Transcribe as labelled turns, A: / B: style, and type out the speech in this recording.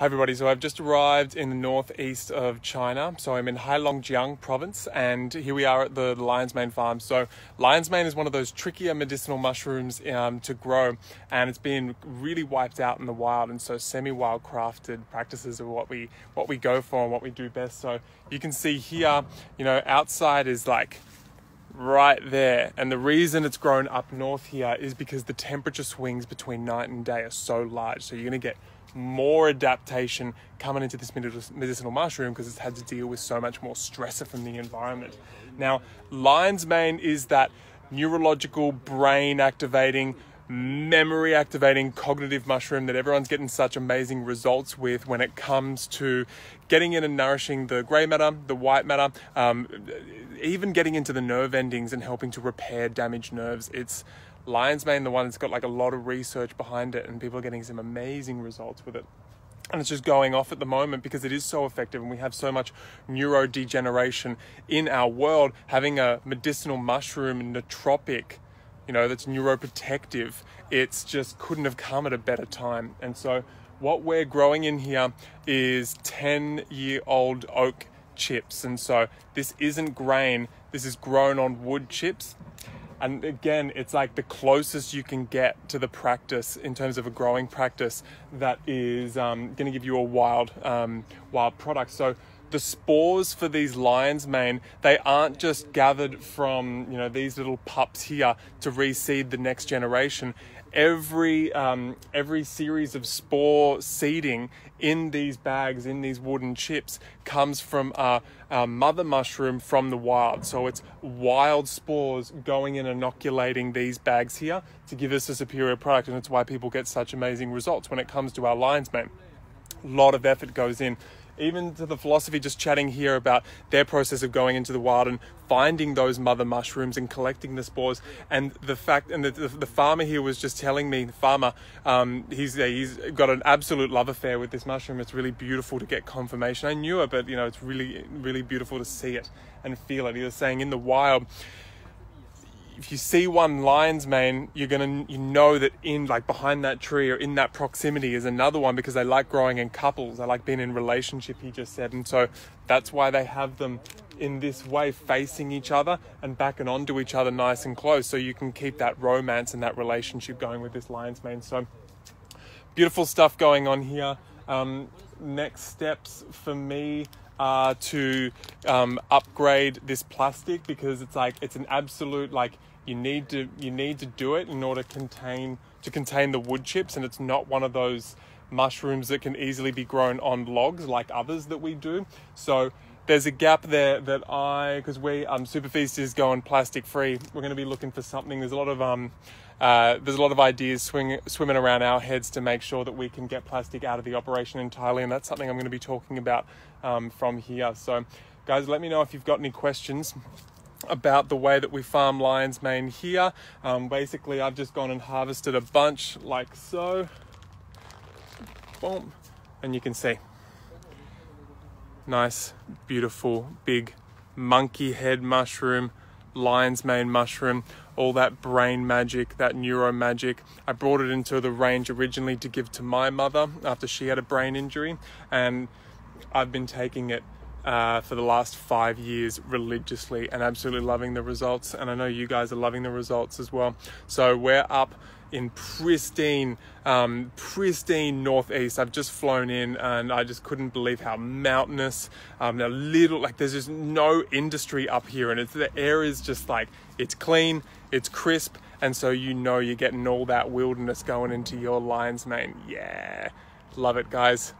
A: Hi everybody, so I've just arrived in the northeast of China. So I'm in Heilongjiang province and here we are at the lion's mane farm. So lion's mane is one of those trickier medicinal mushrooms um, to grow and it's been really wiped out in the wild and so semi-wild crafted practices are what we what we go for and what we do best. So you can see here, you know, outside is like right there. And the reason it's grown up north here is because the temperature swings between night and day are so large. So you're going to get more adaptation coming into this medicinal mushroom because it's had to deal with so much more stressor from the environment. Now, lion's mane is that neurological brain activating memory activating cognitive mushroom that everyone's getting such amazing results with when it comes to getting in and nourishing the grey matter, the white matter, um, even getting into the nerve endings and helping to repair damaged nerves. It's lion's mane, the one that's got like a lot of research behind it, and people are getting some amazing results with it. And it's just going off at the moment because it is so effective, and we have so much neurodegeneration in our world. Having a medicinal mushroom, nootropic, you know, that's neuroprotective, it's just couldn't have come at a better time. And so, what we're growing in here is 10 year old oak chips. And so, this isn't grain, this is grown on wood chips and again it's like the closest you can get to the practice in terms of a growing practice that is um, going to give you a wild um, wild product. So the spores for these lion's mane they aren't just gathered from you know these little pups here to reseed the next generation every um, every series of spore seeding in these bags in these wooden chips comes from a, a, mother mushroom from the wild. So it's wild spores going and inoculating these bags here to give us a superior product and it's why people get such amazing results when it comes to our lion's mane a lot of effort goes in even to the philosophy just chatting here about their process of going into the wild and finding those mother mushrooms and collecting the spores. And the fact and the, the, the farmer here was just telling me the farmer um, he's he's got an absolute love affair with this mushroom. It's really beautiful to get confirmation. I knew it but you know it's really really beautiful to see it and feel it. He was saying in the wild if you see one lion's mane, you're gonna you know that in like behind that tree or in that proximity is another one because they like growing in couples. They like being in relationship. He just said, and so that's why they have them in this way, facing each other and backing onto each other nice and close, so you can keep that romance and that relationship going with this lion's mane. So beautiful stuff going on here. Um, next steps for me are to um, upgrade this plastic because it's like it's an absolute like you need to you need to do it in order to contain to contain the wood chips and it's not one of those mushrooms that can easily be grown on logs like others that we do. So there's a gap there that I because we um Superfeast is going plastic free we're going to be looking for something. There's a lot of um uh, there's a lot of ideas swing, swimming around our heads to make sure that we can get plastic out of the operation entirely and that's something I'm going to be talking about um, from here. So guys let me know if you've got any questions about the way that we farm lion's mane here. Um, basically, I've just gone and harvested a bunch like so. Boom. And you can see. Nice, beautiful, big monkey head mushroom, lion's mane mushroom, all that brain magic, that neuro magic. I brought it into the range originally to give to my mother after she had a brain injury, and I've been taking it uh, for the last five years religiously and absolutely loving the results. And I know you guys are loving the results as well. So we're up in pristine, um, pristine northeast. I've just flown in and I just couldn't believe how mountainous, um, how little, like there's just no industry up here and it's, the air is just like, it's clean, it's crisp. And so you know you're getting all that wilderness going into your lion's mane. Yeah, love it guys.